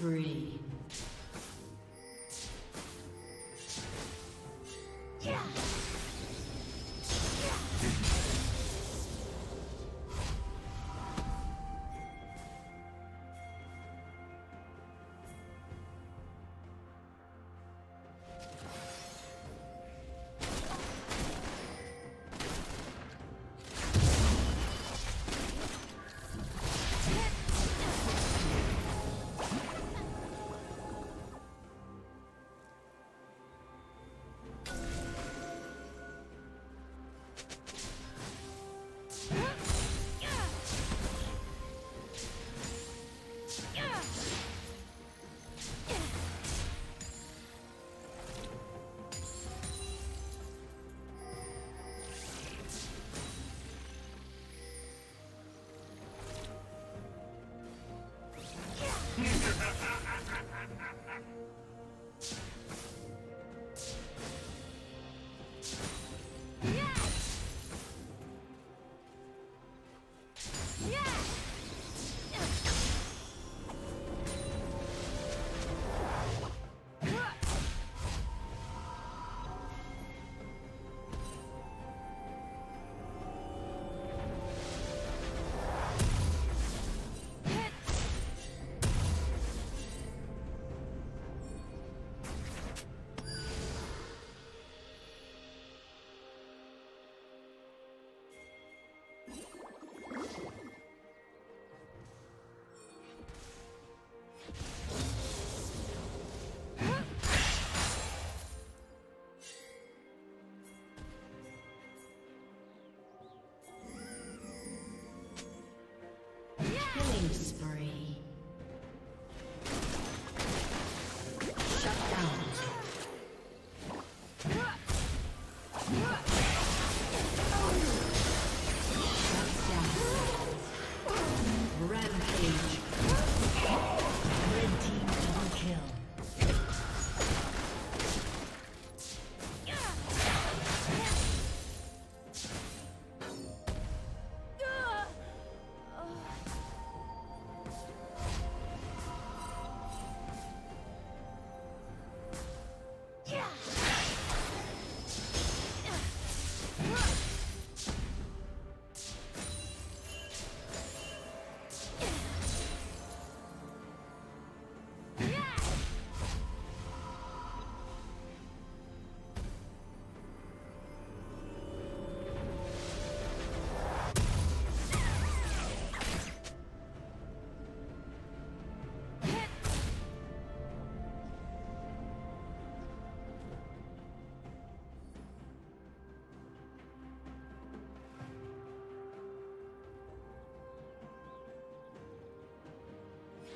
Spree.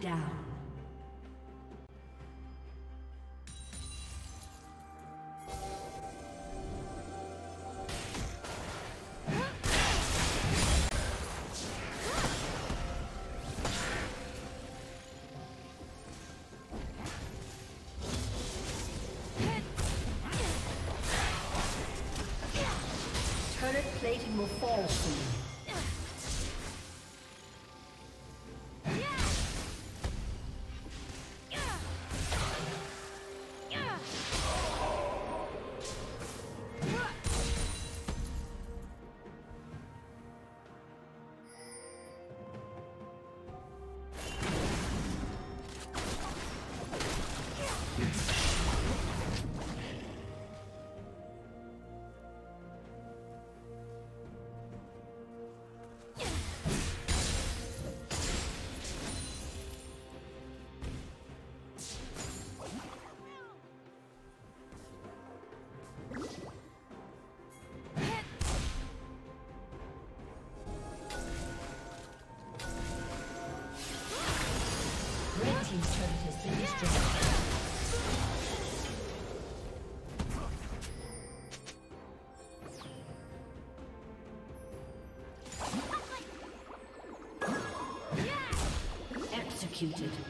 Down. Plating will fall soon. Executed.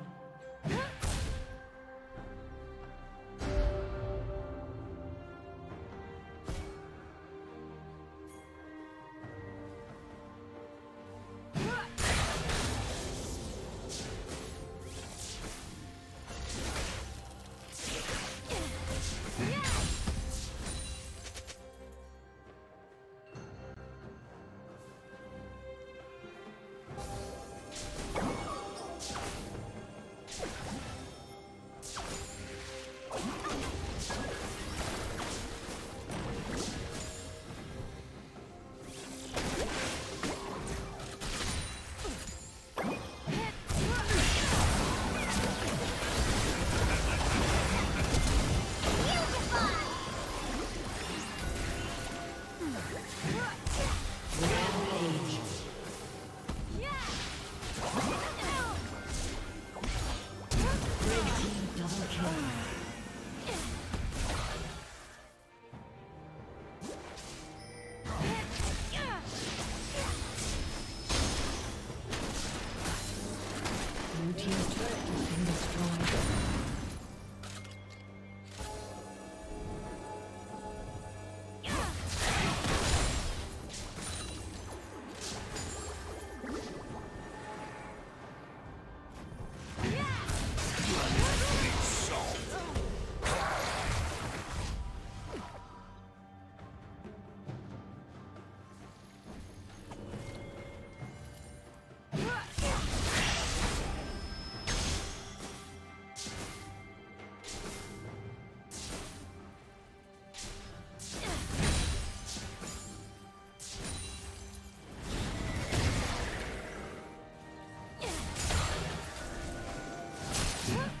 Yeah.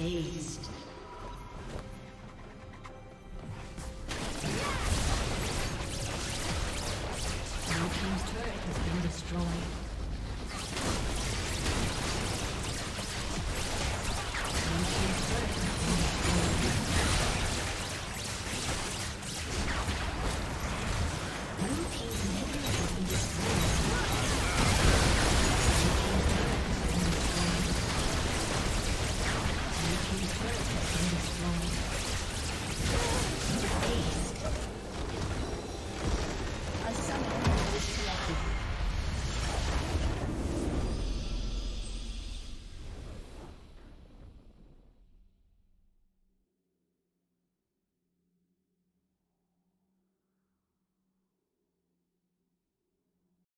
aced.